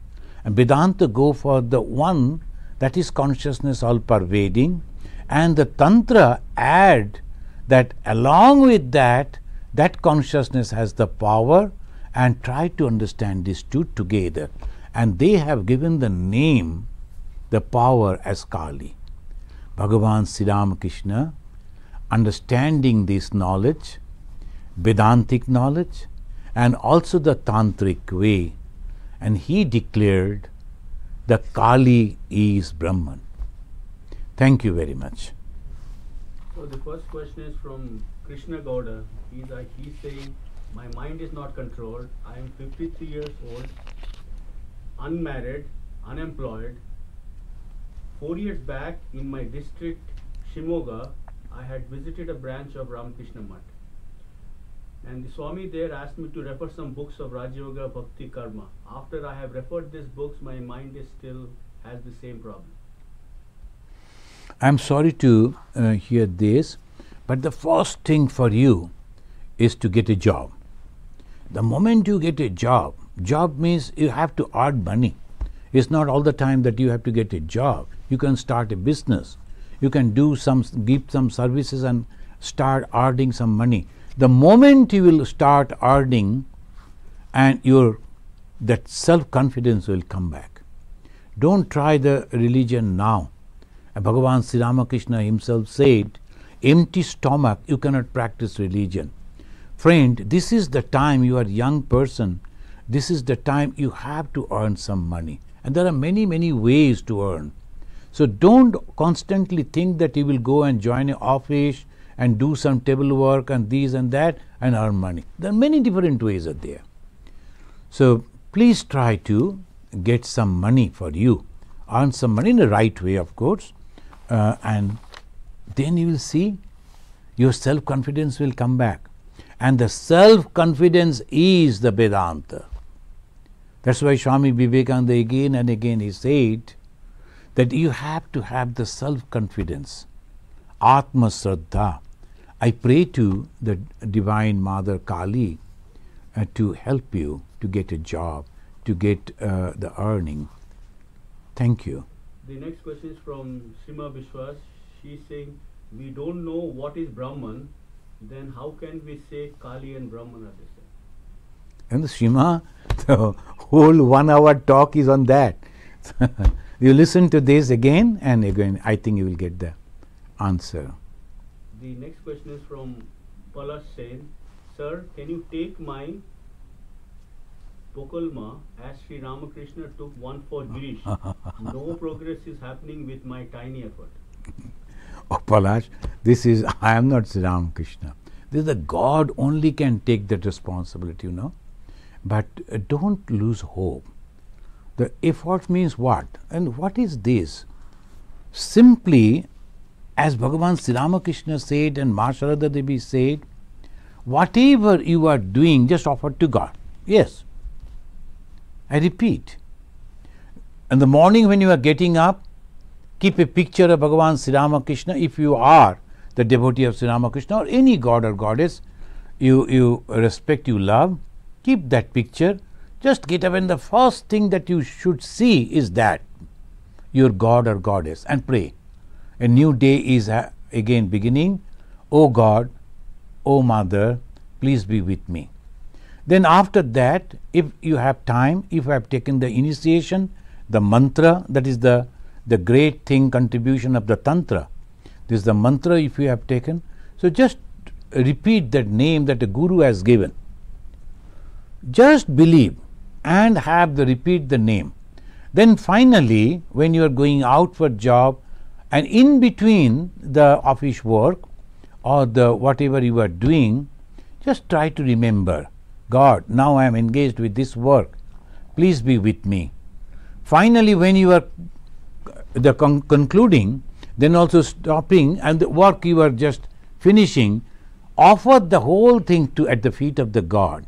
and Vedanta go for the one that is consciousness all pervading, and the Tantra add that along with that, that consciousness has the power and try to understand these two together. And they have given the name, the power as Kali. Bhagavan Sri Ramakrishna understanding this knowledge, Vedantic knowledge, and also the Tantric way. And he declared the Kali is Brahman. Thank you very much. So the first question is from Krishna Gowda. He's, uh, he's saying, my mind is not controlled. I am 53 years old, unmarried, unemployed. Four years back in my district, Shimoga, I had visited a branch of Ramakrishna Mutt. And the Swami there asked me to refer some books of Yoga Bhakti Karma. After I have referred these books, my mind is still has the same problem. I'm sorry to uh, hear this, but the first thing for you is to get a job. The moment you get a job, job means you have to earn money. It's not all the time that you have to get a job. You can start a business. You can do some give some services and start earning some money. The moment you will start earning and your that self confidence will come back. Don't try the religion now. Bhagavan sri ramakrishna himself said empty stomach you cannot practice religion friend this is the time you are young person this is the time you have to earn some money and there are many many ways to earn so don't constantly think that you will go and join an office and do some table work and these and that and earn money. There are many different ways are there. So please try to get some money for you, earn some money in the right way, of course, uh, and then you will see your self confidence will come back. And the self confidence is the Vedanta. That's why Swami Vivekananda again and again he said that you have to have the self confidence, Atma Shraddha. I pray to the Divine Mother Kali uh, to help you to get a job, to get uh, the earning. Thank you. The next question is from Sima Vishwas. She's saying, We don't know what is Brahman, then how can we say Kali and Brahman are the same? And the Shima, the whole one hour talk is on that. You listen to this again and again, I think you will get the answer. The next question is from Palash Sen. Sir, can you take my bakalma as Sri Ramakrishna took one for Girish? no progress is happening with my tiny effort. Oh, Palash, this is, I am not Sri Ramakrishna. This is the God only can take that responsibility, you know. But uh, don't lose hope. The effort means what? And what is this? Simply, as Bhagavan Sri Ramakrishna said and Ma Sharada Devi said, whatever you are doing, just offer to God. Yes. I repeat. In the morning when you are getting up, keep a picture of Bhagavan Sri Ramakrishna if you are the devotee of Sri Ramakrishna or any god or goddess you, you respect, you love, keep that picture just get up, and the first thing that you should see is that your God or Goddess and pray. A new day is uh, again beginning. O God, O Mother, please be with me. Then, after that, if you have time, if you have taken the initiation, the mantra, that is the, the great thing contribution of the Tantra. This is the mantra if you have taken. So, just repeat that name that the Guru has given. Just believe and have the repeat the name. Then finally, when you are going out for job and in between the office work or the whatever you are doing, just try to remember God, now I am engaged with this work. Please be with me. Finally, when you are the con- concluding, then also stopping and the work you are just finishing, offer the whole thing to at the feet of the God.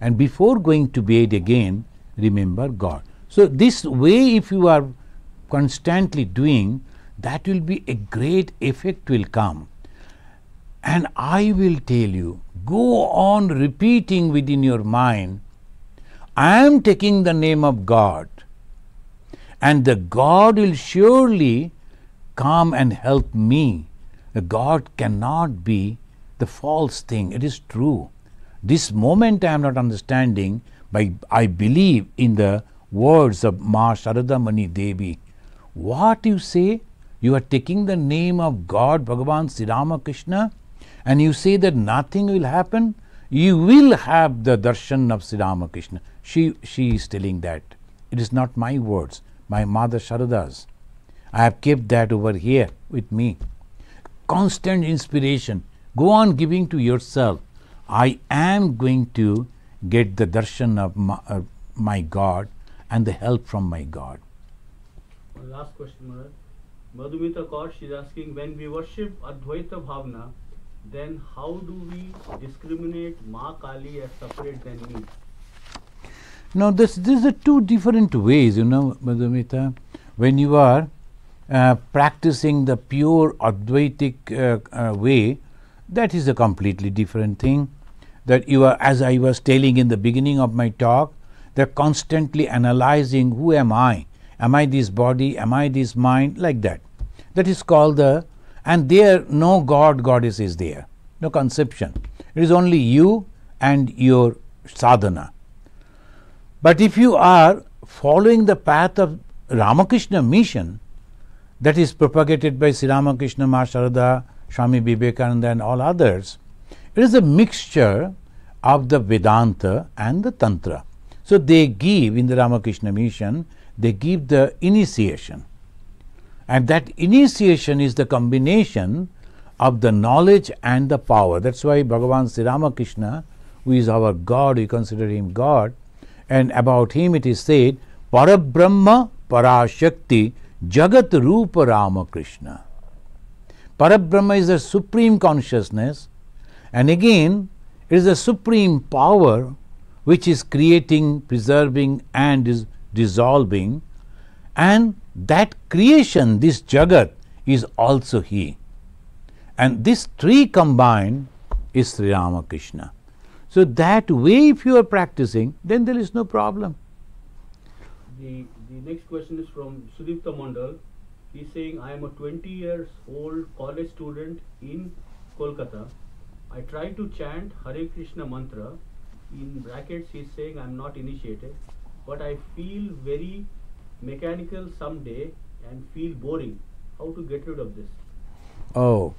And before going to bed again, remember God. So, this way, if you are constantly doing, that will be a great effect will come. And I will tell you, go on repeating within your mind, I am taking the name of God, and the God will surely come and help me. The God cannot be the false thing, it is true. This moment I am not understanding, but I believe in the words of Ma Sharadamani Devi. What you say? You are taking the name of God, Bhagavan Sri Ramakrishna, and you say that nothing will happen, you will have the darshan of Sri Ramakrishna. She, she is telling that. It is not my words, my mother Sharada's. I have kept that over here with me. Constant inspiration. Go on giving to yourself. I am going to get the darshan of my, uh, my God and the help from my God. One last question, Maharaj. Madhumita Kaur, she is asking when we worship Advaita Bhavna, then how do we discriminate Ma Kali as separate than me? Now, this, these are two different ways, you know, Madhumita. When you are uh, practicing the pure Advaitic uh, uh, way, that is a completely different thing. That you are, as I was telling in the beginning of my talk, they're constantly analyzing who am I? Am I this body? Am I this mind? Like that. That is called the and there no god goddess is there no conception it is only you and your sadhana but if you are following the path of ramakrishna mission that is propagated by sri ramakrishna ma sharada swami vivekananda and all others it is a mixture of the vedanta and the tantra so they give in the ramakrishna mission they give the initiation and that initiation is the combination of the knowledge and the power. That's why Bhagavan Sri Ramakrishna, who is our God, we consider him God, and about him it is said, Parabrahma Parashakti Jagat Rupa Ramakrishna. Parabrahma is the supreme consciousness, and again, it is the supreme power which is creating, preserving, and is dissolving, and that creation, this Jagat, is also He. And this three combined is Sri Ramakrishna. So, that way, if you are practicing, then there is no problem. The, the next question is from Sudipta Mandal. He's saying, I am a 20 years old college student in Kolkata. I try to chant Hare Krishna mantra. In brackets, he's saying, I'm not initiated, but I feel very mechanical someday and feel boring. How to get rid of this? Oh,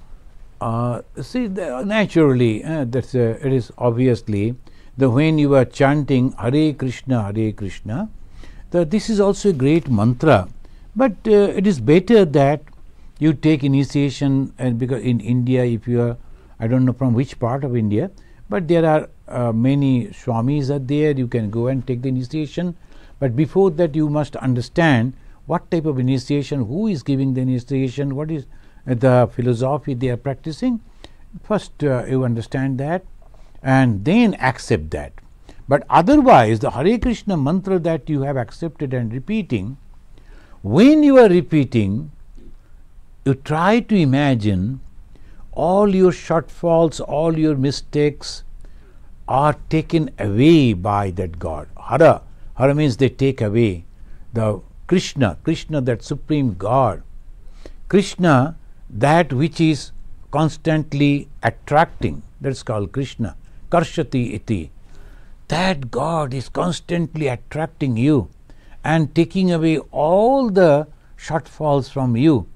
uh, see, the, naturally, uh, that's uh, it is obviously the when you are chanting Hare Krishna, Hare Krishna, the, this is also a great mantra. But uh, it is better that you take initiation, and because in India, if you are, I don't know from which part of India, but there are uh, many swamis are there. You can go and take the initiation but before that, you must understand what type of initiation, who is giving the initiation, what is the philosophy they are practicing. First, uh, you understand that and then accept that. But otherwise, the Hare Krishna mantra that you have accepted and repeating, when you are repeating, you try to imagine all your shortfalls, all your mistakes are taken away by that God. Hara Hara means they take away. The Krishna, Krishna, that supreme God, Krishna, that which is constantly attracting, that's called Krishna, Karshati iti. That God is constantly attracting you and taking away all the shortfalls from you,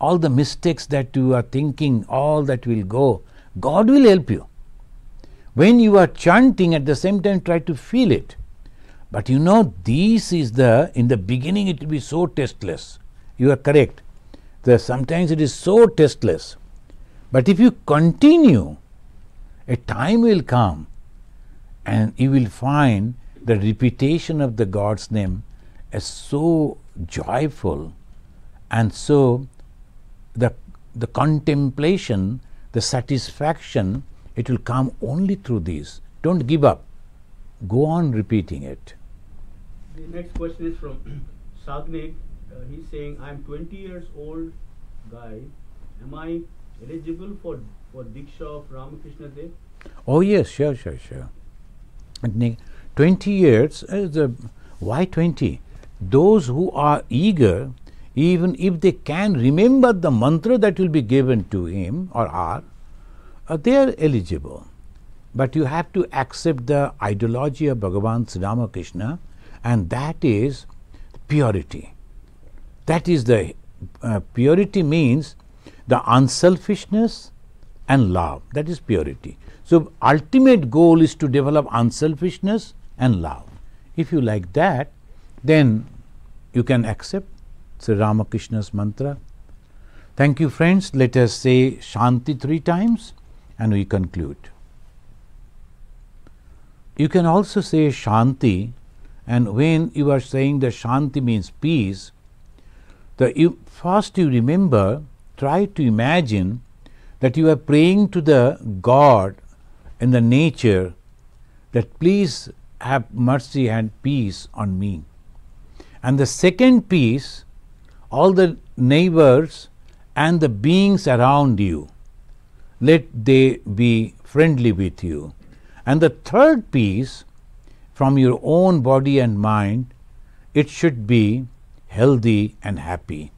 all the mistakes that you are thinking, all that will go. God will help you. When you are chanting, at the same time, try to feel it. But you know, this is the, in the beginning, it will be so tasteless. You are correct. The, sometimes it is so tasteless. But if you continue, a time will come and you will find the repetition of the God's name as so joyful and so the, the contemplation, the satisfaction, it will come only through this. Don't give up. Go on repeating it. The next question is from Sagnik. Uh, he's saying, I'm 20 years old guy. Am I eligible for, for Diksha of Ramakrishna Dev? Oh, yes, sure, sure, sure. And 20 years, uh, the, why 20? Those who are eager, even if they can remember the mantra that will be given to him or her, uh, they are eligible. But you have to accept the ideology of Bhagavan Sri Ramakrishna, and that is purity. That is the uh, purity means the unselfishness and love. That is purity. So, ultimate goal is to develop unselfishness and love. If you like that, then you can accept Sri Ramakrishna's mantra. Thank you, friends. Let us say Shanti three times and we conclude. You can also say Shanti, and when you are saying the Shanti means peace, the first you remember, try to imagine that you are praying to the God in the nature that please have mercy and peace on me. And the second peace, all the neighbors and the beings around you, let they be friendly with you. And the third peace, from your own body and mind, it should be healthy and happy.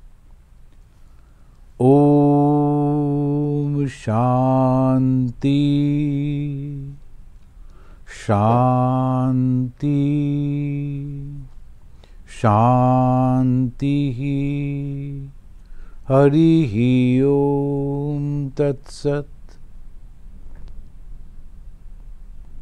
Om Shanti. Shanti. Shanti Harihi Om Tat Sat.